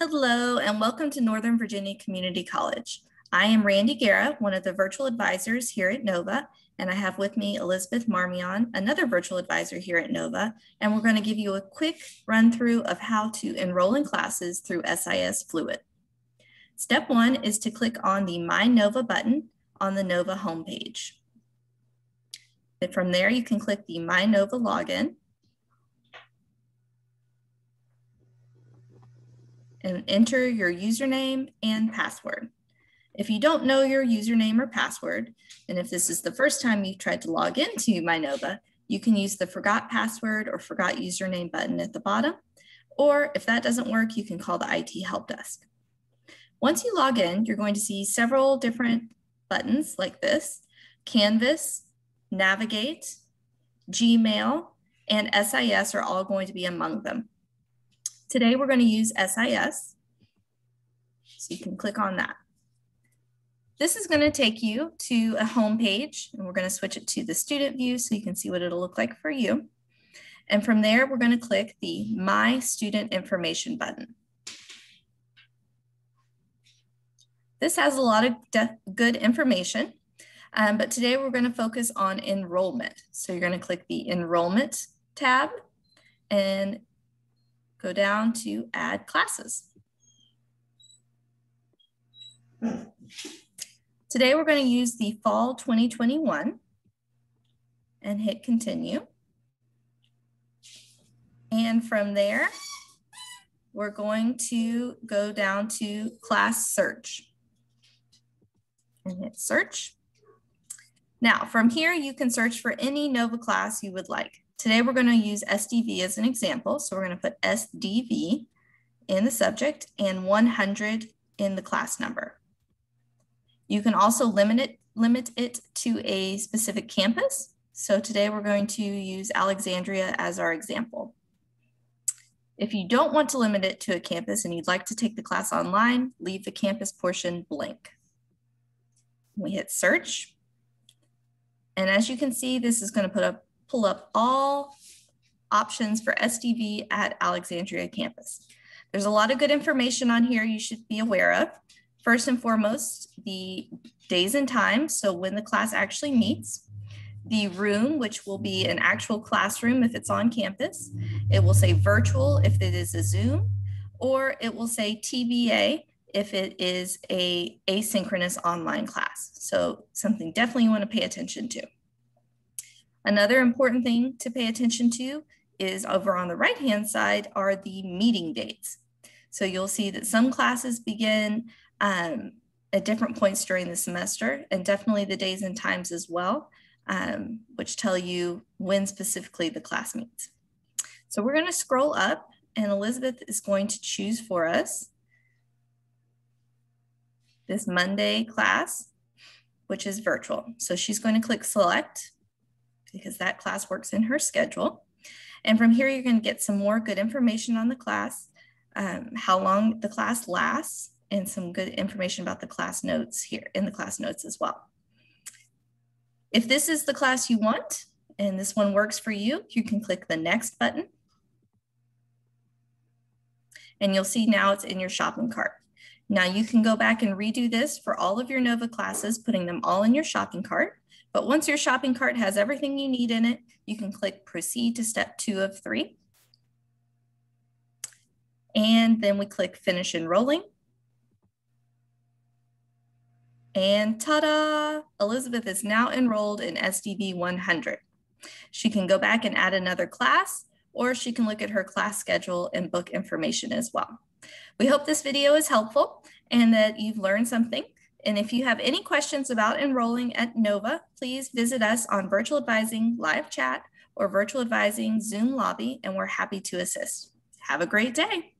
Hello, and welcome to Northern Virginia Community College. I am Randy Guerra, one of the virtual advisors here at NOVA, and I have with me Elizabeth Marmion, another virtual advisor here at NOVA, and we're going to give you a quick run through of how to enroll in classes through SIS Fluid. Step one is to click on the My NOVA button on the NOVA homepage. And from there, you can click the My NOVA login and enter your username and password. If you don't know your username or password, and if this is the first time you've tried to log into MyNova, you can use the forgot password or forgot username button at the bottom. Or if that doesn't work, you can call the IT help desk. Once you log in, you're going to see several different buttons like this, Canvas, Navigate, Gmail, and SIS are all going to be among them. Today we're going to use SIS. So you can click on that. This is going to take you to a home page and we're going to switch it to the student view so you can see what it'll look like for you. And from there, we're going to click the My Student Information button. This has a lot of good information, um, but today we're going to focus on enrollment. So you're going to click the Enrollment tab and go down to add classes. Today we're going to use the fall 2021 and hit continue. And from there, we're going to go down to class search and hit search. Now from here, you can search for any NOVA class you would like. Today we're going to use SDV as an example. So we're going to put SDV in the subject and 100 in the class number. You can also limit it, limit it to a specific campus. So today we're going to use Alexandria as our example. If you don't want to limit it to a campus and you'd like to take the class online, leave the campus portion blank. We hit search. And as you can see, this is going to put up pull up all options for SDV at Alexandria campus. There's a lot of good information on here you should be aware of. First and foremost, the days and times, so when the class actually meets, the room, which will be an actual classroom if it's on campus. It will say virtual if it is a Zoom, or it will say TBA if it is a asynchronous online class. So something definitely you wanna pay attention to. Another important thing to pay attention to is over on the right-hand side are the meeting dates. So you'll see that some classes begin um, at different points during the semester and definitely the days and times as well, um, which tell you when specifically the class meets. So we're gonna scroll up and Elizabeth is going to choose for us this Monday class, which is virtual. So she's going to click select because that class works in her schedule. And from here, you're going to get some more good information on the class, um, how long the class lasts, and some good information about the class notes here in the class notes as well. If this is the class you want, and this one works for you, you can click the next button. And you'll see now it's in your shopping cart. Now you can go back and redo this for all of your NOVA classes, putting them all in your shopping cart. But once your shopping cart has everything you need in it, you can click proceed to step two of three. And then we click finish enrolling. And ta-da, Elizabeth is now enrolled in SDV 100. She can go back and add another class, or she can look at her class schedule and book information as well. We hope this video is helpful and that you've learned something. And if you have any questions about enrolling at NOVA, please visit us on Virtual Advising live chat or Virtual Advising Zoom lobby, and we're happy to assist. Have a great day.